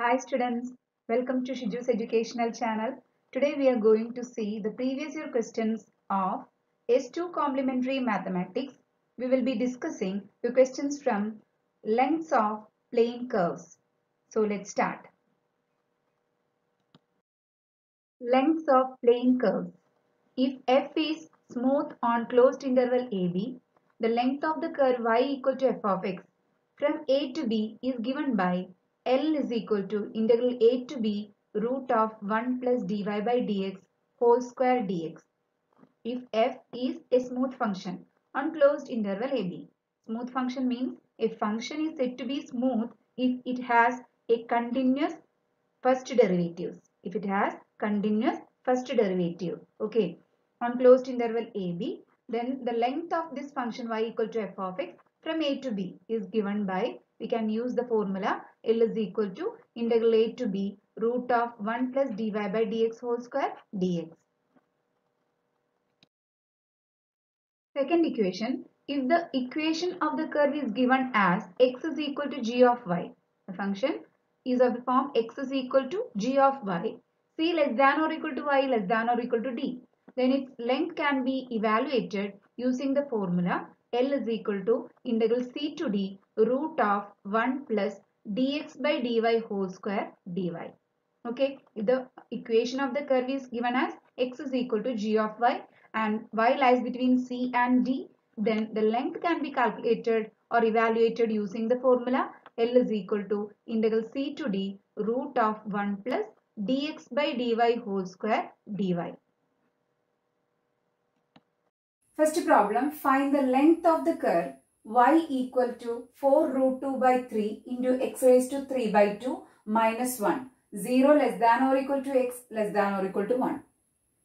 Hi students, welcome to Shiju's educational channel. Today we are going to see the previous year questions of S2 complementary mathematics. We will be discussing the questions from lengths of plane curves. So let's start. Lengths of plane curves. If f is smooth on closed interval AB, the length of the curve y equal to f of x from a to b is given by L is equal to integral a to b root of 1 plus dy by dx whole square dx. If f is a smooth function on closed interval ab. Smooth function means a function is said to be smooth if it has a continuous first derivatives. If it has continuous first derivative. Okay. On closed interval ab, then the length of this function y equal to f of x from a to b is given by, we can use the formula L is equal to integral a to b root of 1 plus dy by dx whole square dx. Second equation, if the equation of the curve is given as x is equal to g of y, the function is of the form x is equal to g of y, c less than or equal to y less than or equal to d, then its length can be evaluated using the formula L is equal to integral c to d root of 1 plus dx by dy whole square dy. Okay, the equation of the curve is given as x is equal to g of y and y lies between c and d, then the length can be calculated or evaluated using the formula L is equal to integral c to d root of 1 plus dx by dy whole square dy. First problem, find the length of the curve y equal to 4 root 2 by 3 into x raised to 3 by 2 minus 1. 0 less than or equal to x less than or equal to 1.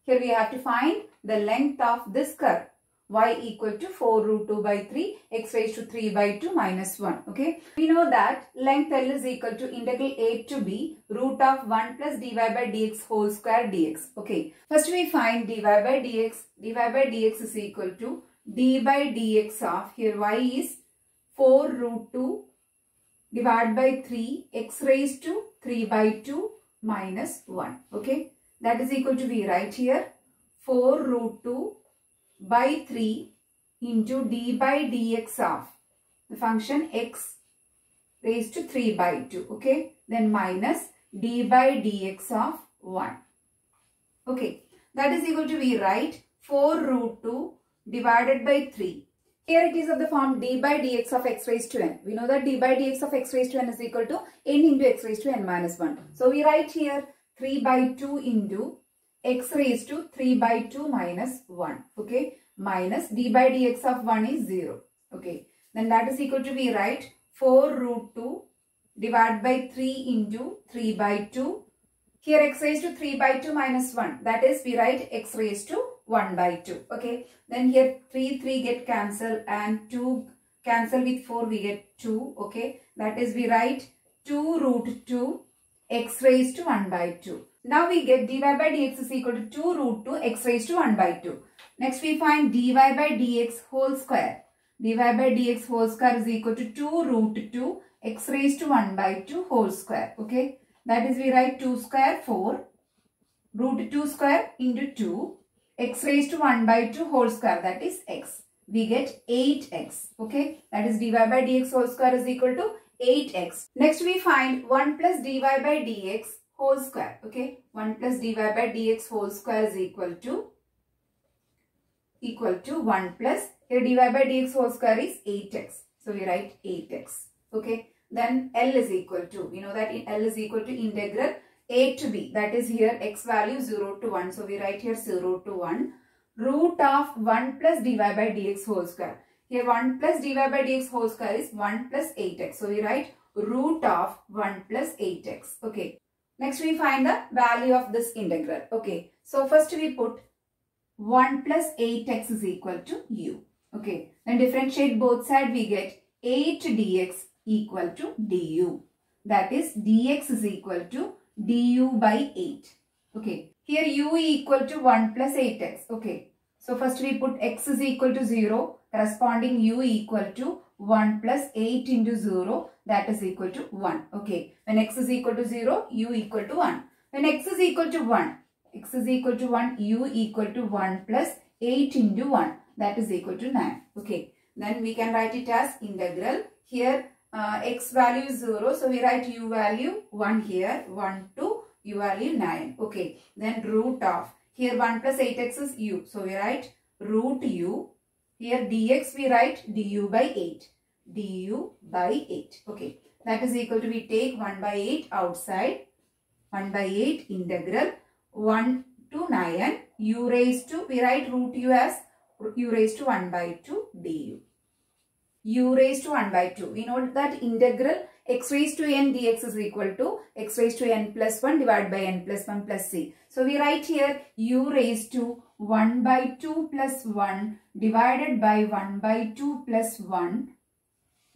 Here we have to find the length of this curve. y equal to 4 root 2 by 3 x raised to 3 by 2 minus 1 okay? We know that length L is equal to integral a to b root of 1 plus dy by dx whole square dx. Okay? First we find dy by dx. Dy by dx is equal to d by dx of here y is 4 root 2 divided by 3 x raised to 3 by 2 minus 1 okay? That is equal to we write here? 4 root 2 by 3 into d by dx of the function x raised to 3 by 2 okay? Then minus d by dx of 1 okay? That is equal to we write 4 root 2 divided by 3 here it is of the form d by dx of x raised to n. We know that d by dx of x raised to n is equal to n into x raised to n minus 1. So we write here 3 by 2 into x raised to 3 by 2 minus 1. Okay. Minus d by dx of 1 is 0. Okay. Then that is equal to we write 4 root 2 divided by 3 into 3 by 2. Here x raised to 3 by 2 minus 1. That is we write x raised to 1 by 2. Okay. Then here 3, 3 get cancelled and 2 cancel with 4 we get 2. Okay. That is we write 2 root 2 x raised to 1 by 2. Now we get dy by dx is equal to 2 root 2 x raised to 1 by 2. Next we find dy by dx whole square. dy by dx whole square is equal to 2 root 2 x raised to 1 by 2 whole square. Okay. That is we write 2 square 4 root 2 square into 2 x raised to 1 by 2 whole square that is x. We get 8x. Okay. That is dy by dx whole square is equal to 8x. Next we find 1 plus dy by dx whole square. Okay. 1 plus dy by dx whole square is equal to equal to 1 plus here dy by dx whole square is 8x. So we write 8x. Okay. Then L is equal to, we know that L is equal to integral a to b that is here x value 0 to 1. So we write here 0 to 1 root of 1 plus dy by dx whole square. Here 1 plus dy by dx whole square is 1 plus 8x. So we write root of 1 plus 8x. Okay. Next we find the value of this integral. Okay. So first we put 1 plus 8x is equal to u. Okay. Then differentiate both sides we get 8 dx equal to du. That is dx is equal to du by 8. Okay. Here u equal to 1 plus 8x. Okay. So first we put x is equal to 0 corresponding u equal to 1 plus 8 into 0 that is equal to 1. Okay. When x is equal to 0, u equal to 1. When x is equal to 1, x is equal to 1, u equal to 1 plus 8 into 1 that is equal to 9. Okay. Then we can write it as integral. Here uh, x value is 0. So we write u value 1 here, 1 to u value 9. Okay. Then root of, here 1 plus 8x is u. So we write root u. Here dx we write du by 8. du by 8. Okay. That is equal to we take 1 by 8 outside. 1 by 8 integral 1 to 9 u raised to, we write root u as u raised to 1 by 2 du u raised to 1 by 2. We know that integral x raised to n dx is equal to x raised to n plus 1 divided by n plus 1 plus c. So we write here u raised to 1 by 2 plus 1 divided by 1 by 2 plus 1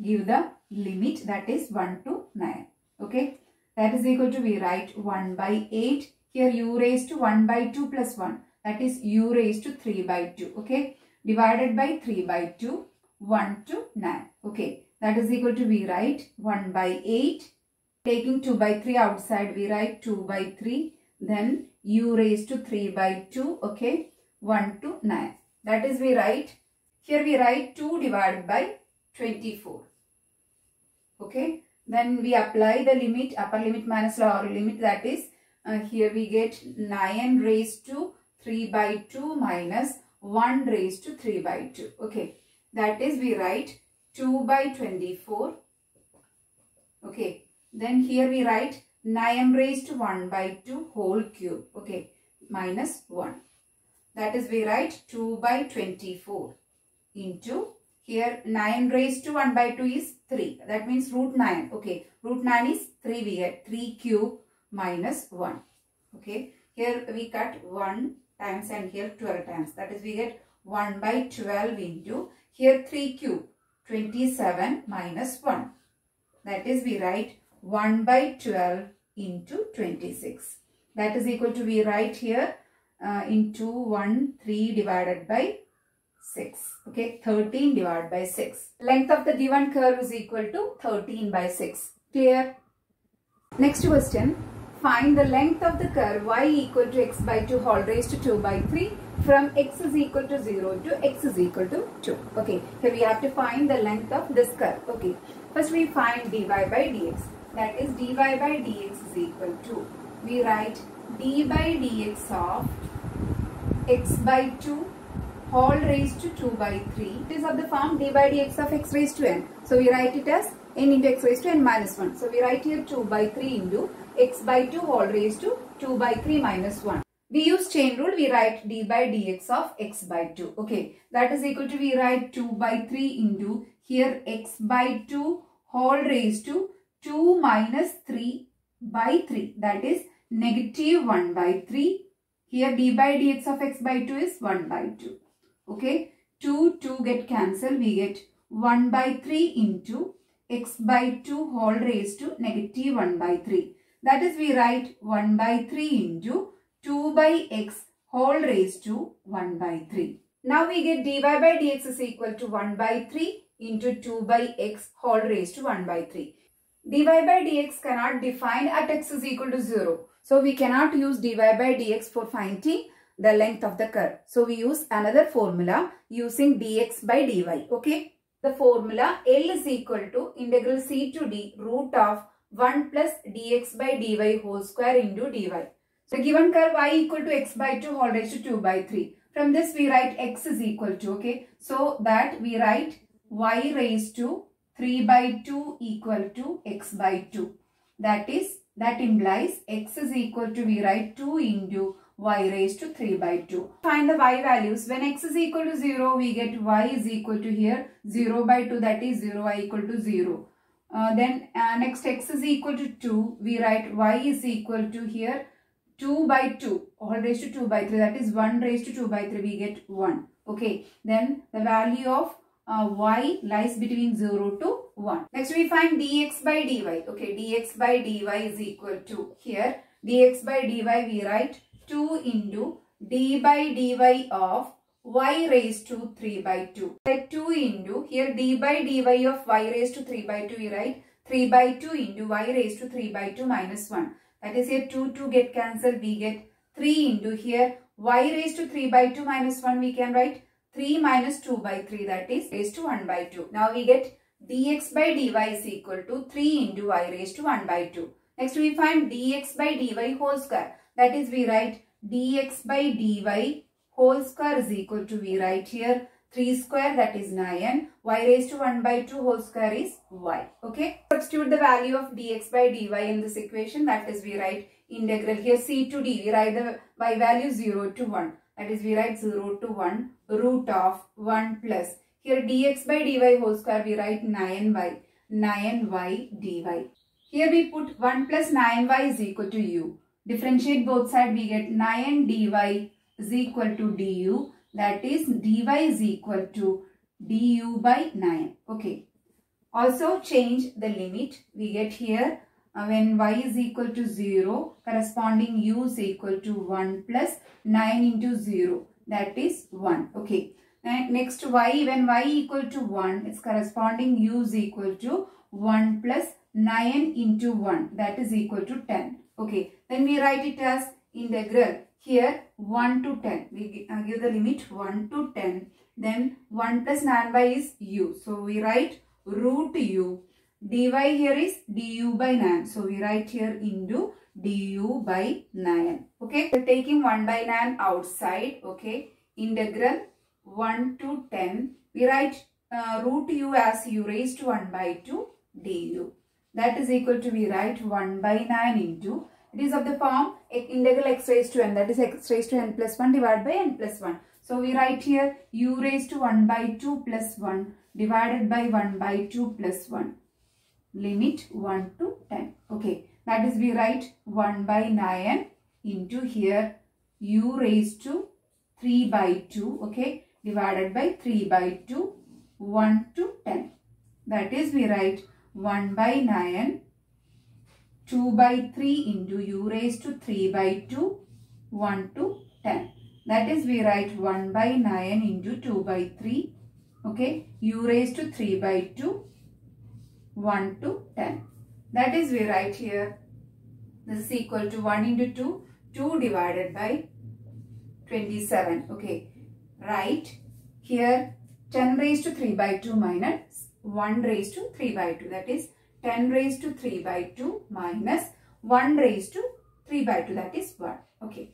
give the limit that is 1 to 9. Okay. That is equal to we write 1 by 8. Here u raised to 1 by 2 plus 1 that is u raised to 3 by 2. Okay. Divided by 3 by 2 1 to 9. Okay, that is equal to we write 1 by 8. Taking 2 by 3 outside, we write 2 by 3. Then u raised to 3 by 2. Okay, 1 to 9. That is we write, here we write 2 divided by 24. Okay, then we apply the limit, upper limit minus lower limit that is, uh, here we get 9 raised to 3 by 2 minus 1 raised to 3 by 2. Okay. That is we write 2 by 24. Okay. Then here we write 9 raised to 1 by 2 whole cube. Okay. Minus 1. That is we write 2 by 24 into here 9 raised to 1 by 2 is 3. That means root 9. Okay. Root 9 is 3 we get 3 cube minus 1. Okay. Here we cut 1 times and here 12 times. That is we get 1 by 12 into here 3 cube 27 minus 1. That is we write 1 by 12 into 26. That is equal to we write here uh, into 1 3 divided by 6. Okay 13 divided by 6. Length of the given curve is equal to 13 by 6. Clear? Next question. Find the length of the curve y equal to x by 2 whole raised to 2 by 3 from x is equal to 0 to x is equal to 2. Okay, here we have to find the length of this curve. Okay, first we find dy by dx. That is dy by dx is equal to, we write d by dx of x by 2 whole raised to 2 by 3. It is of the form d by dx of x raised to n. So we write it as n into x raised to n minus 1. So we write here 2 by 3 into x by 2 whole raised to 2 by 3 minus 1. We use chain rule, we write d by dx of x by 2. Okay, that is equal to we write 2 by 3 into here x by 2 whole raised to 2 minus 3 by 3. That is negative 1 by 3. Here d by dx of x by 2 is 1 by 2. Okay, 2, 2 get cancelled. We get 1 by 3 into x by 2 whole raised to negative 1 by 3. That is we write 1 by 3 into 2 by x whole raised to 1 by 3. Now we get dy by dx is equal to 1 by 3 into 2 by x whole raised to 1 by 3. dy by dx cannot define at x is equal to 0. So we cannot use dy by dx for finding the length of the curve. So we use another formula using dx by dy. Okay. The formula L is equal to integral c to d root of 1 plus dx by dy whole square into dy. So given curve y equal to x by 2 whole raised to 2 by 3. From this we write x is equal to okay. So that we write y raised to 3 by 2 equal to x by 2. That is that implies x is equal to we write 2 into y raised to 3 by 2. Find the y values. When x is equal to 0 we get y is equal to here 0 by 2 that is 0 y equal to 0. Uh, then uh, next x is equal to 2 we write y is equal to here 2 by 2 all raised to 2 by 3 that is 1 raised to 2 by 3 we get 1 okay. Then the value of uh, y lies between 0 to 1 next we find dx by dy. Okay. dx by dy is equal to here. dx by dy we write 2 into d by dy of y raised to 3 by 2. Like 2 into here d by dy of y raised to 3 by 2 we write 3 by 2 into y raised to 3 by 2 minus 1. That is here 2 2 get cancelled we get 3 into here y raised to 3 by 2 minus 1 we can write 3 minus 2 by 3 that is raised to 1 by 2. Now we get dx by dy is equal to 3 into y raised to 1 by 2. Next we find dx by dy whole square. That is we write dx by dy whole square is equal to we write here. 3 square that is 9 y raised to 1 by 2 whole square is y. Okay? Substitute the value of dx by dy in this equation. That is we write integral here. C to d we write the y value 0 to 1 that is we write 0 to 1 root of 1 plus. Here dx by dy whole square we write 9y 9y dy. Here we put 1 plus 9y is equal to u. Differentiate both sides we get 9 dy is equal to du that is dy is equal to du by 9 okay. Also change the limit. We get here uh, when y is equal to 0 corresponding u is equal to 1 plus 9 into 0 that is 1 okay. And next y when y equal to 1 its corresponding u is equal to 1 plus 9 into 1 that is equal to 10 okay. Then we write it as integral here 1 to 10. We uh, give the limit 1 to 10. Then 1 plus 9 by is u. So we write root u. dy here is du by 9. So we write here into du by 9. Okay. So taking 1 by 9 outside. Okay. Integral 1 to 10. We write uh, root u as u raised to 1 by 2 du. That is equal to we write 1 by 9 into it is of the form integral x raised to n that is x raised to n plus 1 divided by n plus 1. So we write here u raised to 1 by 2 plus 1 divided by 1 by 2 plus 1. Limit 1 to 10. Okay. That is we write 1 by 9 into here u raised to 3 by 2. Okay. Divided by 3 by 2 1 to 10. That is we write 1 by 9 2 by 3 into u raised to 3 by 2, 1 to 10. That is we write 1 by 9 into 2 by 3. Okay, u raised to 3 by 2, 1 to 10. That is we write here, this is equal to 1 into 2, 2 divided by 27. Okay, right here 10 raised to 3 by 2 minus 1 raised to 3 by 2. That is 10 raised to 3 by 2 minus 1 raised to 3 by 2 that is 1. Okay.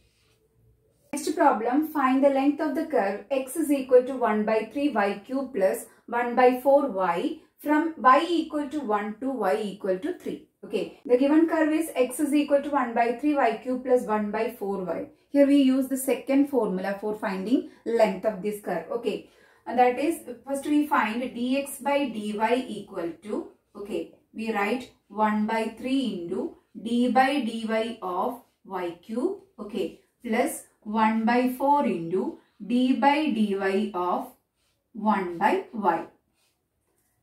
Next problem, find the length of the curve x is equal to 1 by 3 y cube plus 1 by 4 y from y equal to 1 to y equal to 3. Okay, the given curve is x is equal to 1 by 3 y cube plus 1 by 4 y. Here we use the second formula for finding length of this curve. Okay, and that is first we find dx by dy equal to, okay, we write 1 by 3 into d by dy of y cube okay plus 1 by 4 into d by dy of 1 by y.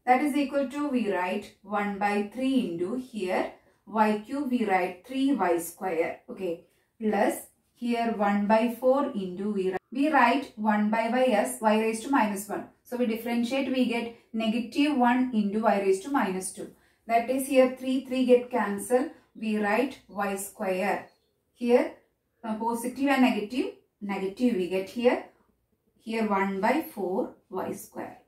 That is equal to we write 1 by 3 into here y cube we write 3y square okay plus here 1 by 4 into we write, we write 1 by y as y raised to minus 1. So we differentiate we get negative 1 into y raised to minus 2. That is here 3, 3 get cancelled. We write y square. Here uh, positive and negative, negative we get here. Here 1 by 4 y square.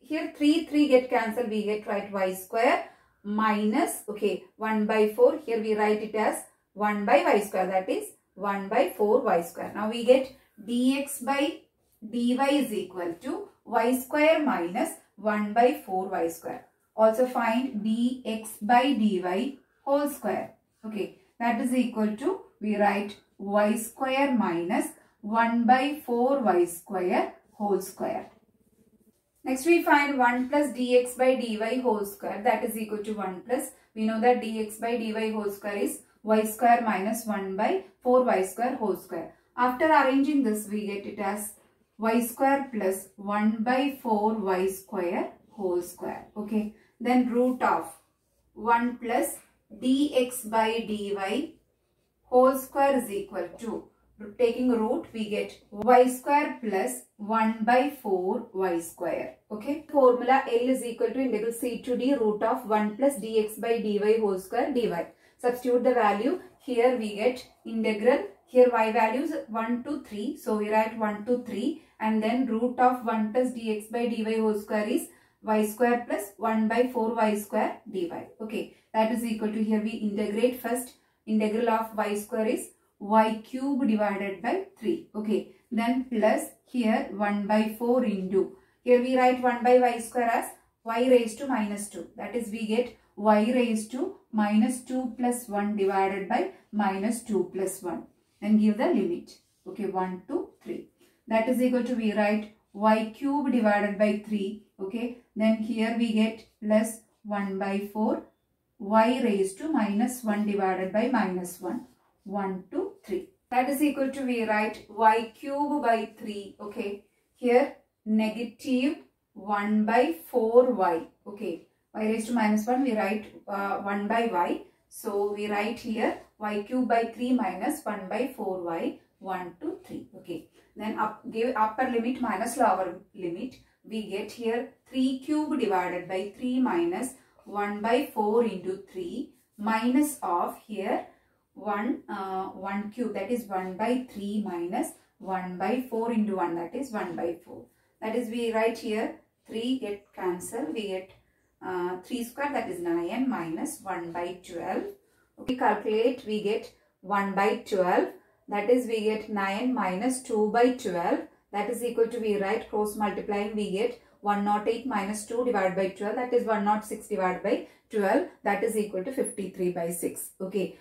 Here 3, 3 get cancelled. We get right y square minus, okay, 1 by 4. Here we write it as 1 by y square. That is 1 by 4 y square. Now we get dx by dy is equal to y square minus 1 by 4 y square. Also find dx by dy whole square. Okay, that is equal to, we write y square minus 1 by 4y square whole square. Next we find 1 plus dx by dy whole square that is equal to 1 plus. We know that dx by dy whole square is y square minus 1 by 4y square whole square. After arranging this we get it as y square plus 1 by 4y square whole square. Okay. Then root of 1 plus dx by dy whole square is equal to taking root we get y square plus 1 by 4 y square. Okay. Formula L is equal to integral c to d root of 1 plus dx by dy whole square dy. Substitute the value. Here we get integral. Here y values 1 to 3. So we write 1 to 3 and then root of 1 plus dx by dy whole square is y square plus 1 by 4 y square dy. Okay. That is equal to here we integrate first integral of y square is y cube divided by 3. Okay. Then plus here 1 by 4 into. Here we write 1 by y square as y raised to minus 2. That is we get y raised to minus 2 plus 1 divided by minus 2 plus 1. Then give the limit. Okay. 1 to 3. That is equal to we write y cube divided by 3. Okay. Then here we get plus 1 by 4 y raised to minus 1 divided by minus 1. 1 to 3. That is equal to we write y cube by 3. Okay. Here negative 1 by 4y. Okay. y raised to minus 1 we write uh, 1 by y. So we write here y cube by 3 minus 1 by 4y 1 to 3. Okay. Then up, give upper limit minus lower limit. We get here 3 cube divided by 3 minus 1 by 4 into 3 minus of here 1, uh, 1 cube that is 1 by 3 minus 1 by 4 into 1 that is 1 by 4. That is we write here 3 get cancel we get uh, 3 square that is 9 minus 1 by 12. We calculate we get 1 by 12 that is we get 9 minus 2 by 12 that is equal to we write cross multiplying we get 108 minus 2 divided by 12 that is 106 divided by 12 that is equal to 53 by 6. Okay.